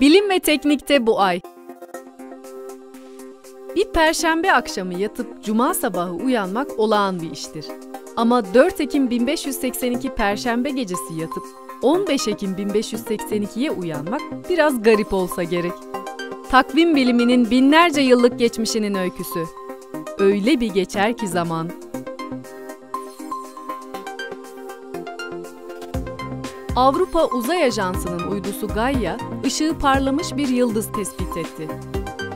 Bilim ve teknikte bu ay. Bir perşembe akşamı yatıp cuma sabahı uyanmak olağan bir iştir. Ama 4 Ekim 1582 perşembe gecesi yatıp 15 Ekim 1582'ye uyanmak biraz garip olsa gerek. Takvim biliminin binlerce yıllık geçmişinin öyküsü. Öyle bir geçer ki zaman, Avrupa Uzay Ajansı'nın uydusu Gaia, ışığı parlamış bir yıldız tespit etti.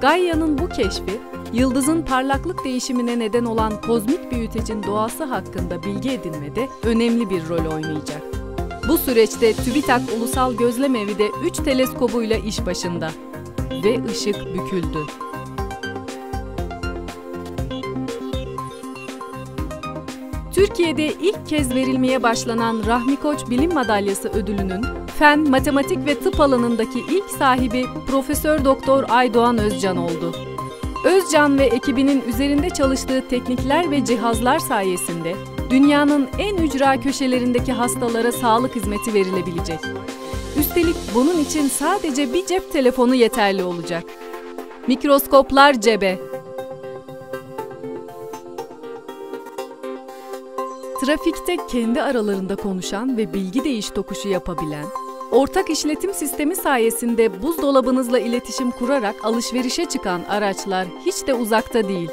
Gaia'nın bu keşfi, yıldızın parlaklık değişimine neden olan kozmik büyütecin doğası hakkında bilgi edinmede önemli bir rol oynayacak. Bu süreçte TÜBİTAK Ulusal Gözlem Evi de 3 teleskobuyla iş başında ve ışık büküldü. Türkiye'de ilk kez verilmeye başlanan Rahmi Koç Bilim Madalyası ödülünün fen, matematik ve tıp alanındaki ilk sahibi Profesör Doktor Aydoğan Özcan oldu. Özcan ve ekibinin üzerinde çalıştığı teknikler ve cihazlar sayesinde dünyanın en ücra köşelerindeki hastalara sağlık hizmeti verilebilecek. Üstelik bunun için sadece bir cep telefonu yeterli olacak. Mikroskoplar cebe, Trafikte kendi aralarında konuşan ve bilgi değiş tokuşu yapabilen, ortak işletim sistemi sayesinde buzdolabınızla iletişim kurarak alışverişe çıkan araçlar hiç de uzakta değil.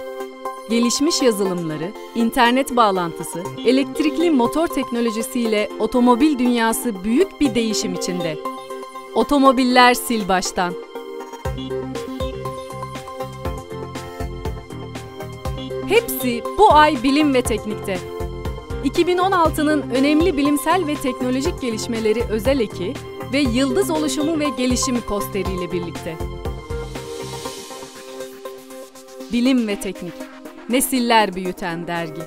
Gelişmiş yazılımları, internet bağlantısı, elektrikli motor teknolojisiyle otomobil dünyası büyük bir değişim içinde. Otomobiller sil baştan. Hepsi bu ay bilim ve teknikte. 2016'nın önemli bilimsel ve teknolojik gelişmeleri özel eki ve yıldız oluşumu ve gelişimi posteriyle birlikte. Bilim ve teknik, nesiller büyüten dergi.